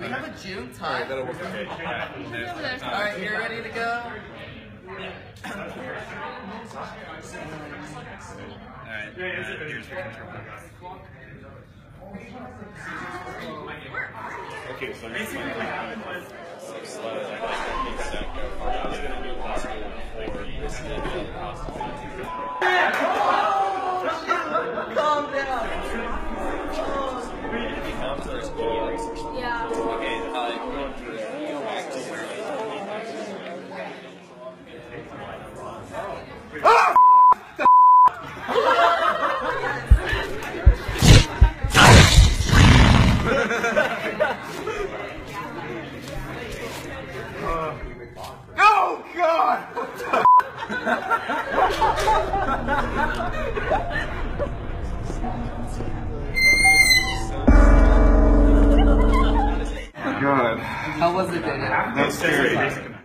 have a June tie? that'll work. Okay. All right, you're ready to go? Alright, uh, here's the controller. Okay, so this one so Oh God! God, How was it, Daniel? that's scary.